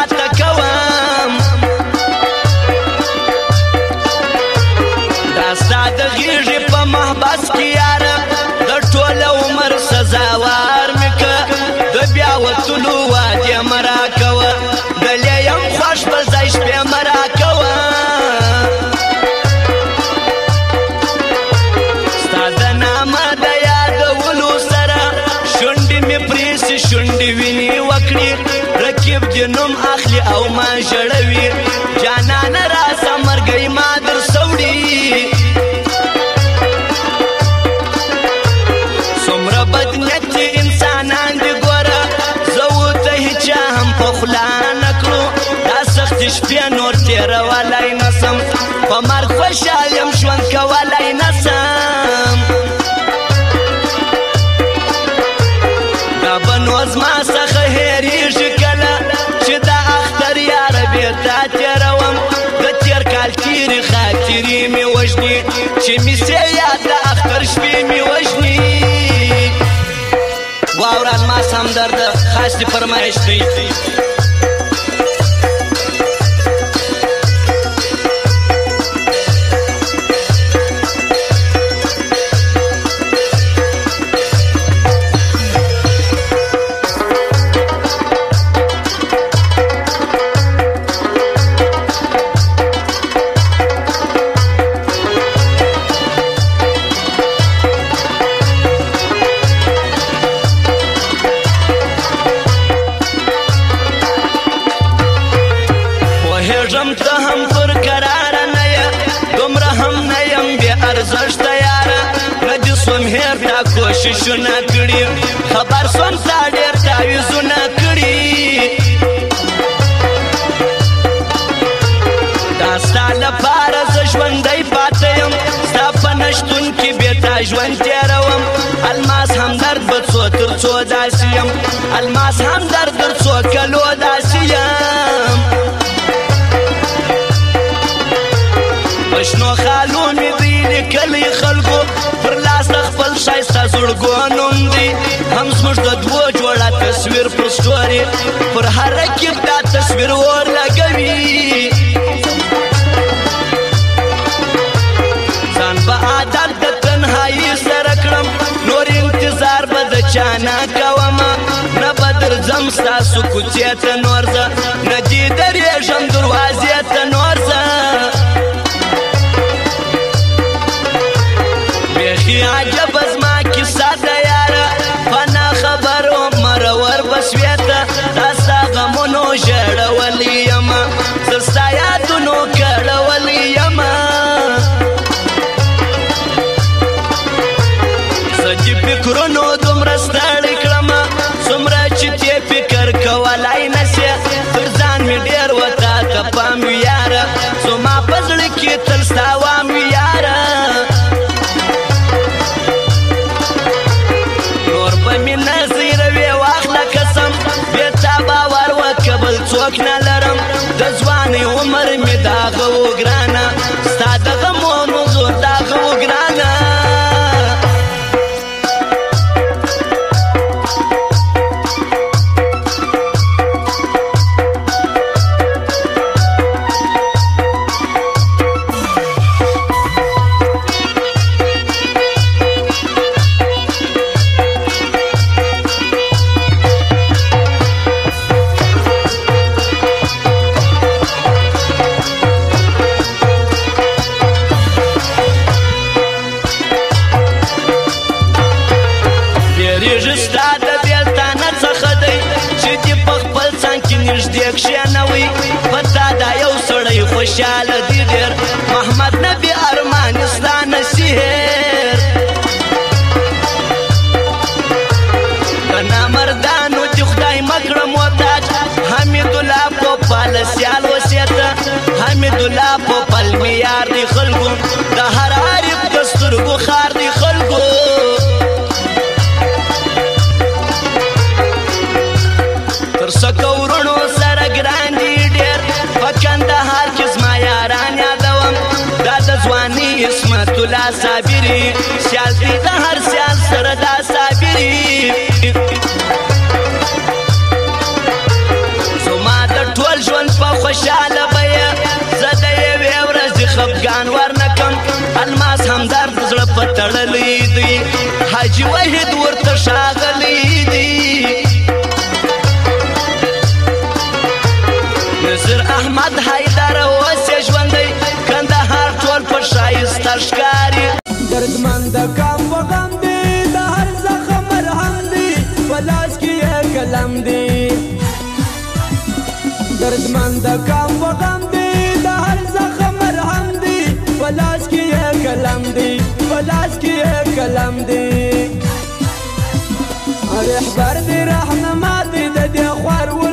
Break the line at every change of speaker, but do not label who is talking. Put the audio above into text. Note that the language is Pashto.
راته کوم دا ستاد غیږي په محبس کې یار د ټول عمر سزاوار مک د بیا وتلو وادي مرا کوه دلې يم خوش په ځای شپه مرا کوه ستاد نام د یاد ولو سره شونډې می پریس شونډې دې نوم اخلي او ما جړوي جانان را سمرګي ما در سوړي څومره بد نیت انسانان دې ګوره زه و ته هیچا هم په خوله نه کړو دا سختې شپې نو همدرد خاص فرمایش دی ډېر بیا کوششونه کړی خبر سوم تا ډېر تعویزونه کړی دا ستاسو لپاره زه ژوندۍ پاتې یم ستا په نشتون کې بې تا ژوند تېروم الماس همدرد به څو تر څو داسې یم الماس همدرد تر څو کلو داسې یم په شنو خالو مې دې کلی خلکو پر لاس خپل شایسته زړګو نوم دی هم زموږ د دوه جوړه تصویر پر ستوري پر هر رقیب دا تصویر ور لګوي ځان به عادت د تنهایی سره کړم نور انتظار به د چا نه کوم نه به درځم ستاسو کوڅې ته نور زه نه دې درېږم دروازې ته نور corona سیال وسیت حمید الله په پلمیار دی خلکو د هر هر عبد الله صابری سیال دی د هر سیال سره دا صابری زما د ټول ژوند په خوشاله بیا زده یې ورځ خفګان ورنکم الماس همدرد زړه په تړلې دی حاجی وحید ورته شاغلی دی نصر احمد حیدر د کام وغم دی د هر زخم مرهم دی په لاس کې یې قلم دی دردمن د کام وغم دی د هر زخم مرهم دی په لاس کې یې قلم دی په لاس کې یې قلم دی رهبر دی رهنما دی د دې خوار و